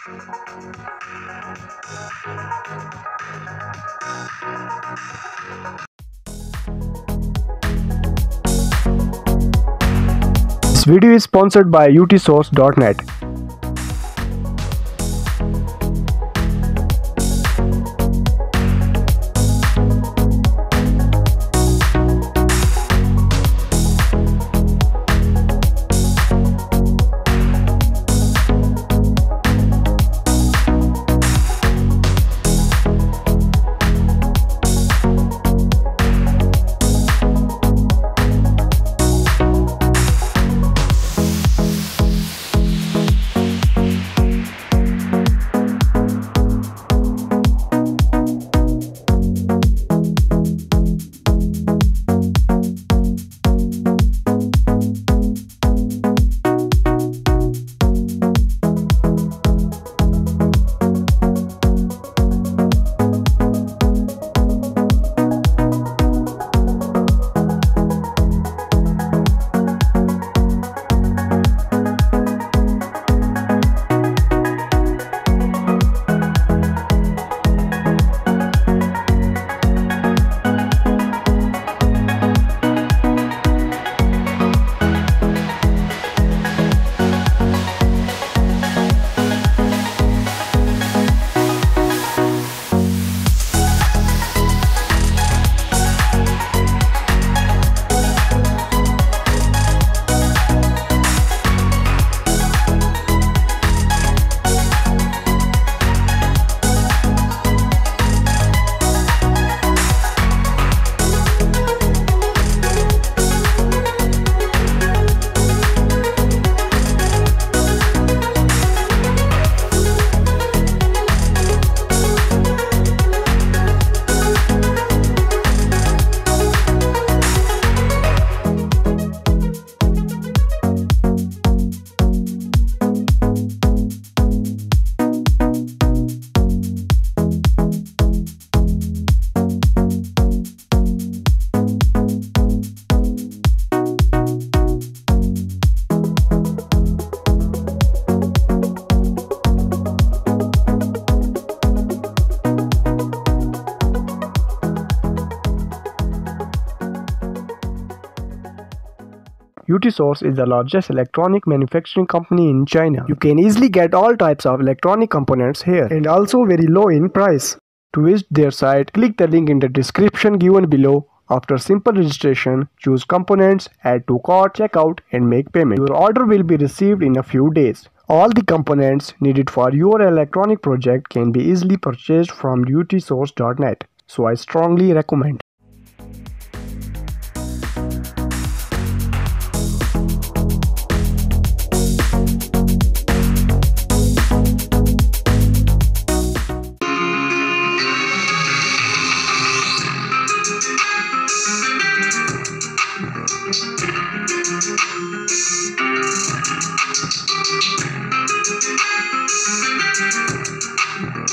This video is sponsored by utsource.net. UTSource is the largest electronic manufacturing company in China. You can easily get all types of electronic components here and also very low in price. To visit their site, click the link in the description given below. After simple registration, choose components, add to cart, checkout and make payment. Your order will be received in a few days. All the components needed for your electronic project can be easily purchased from utsource.net. So I strongly recommend.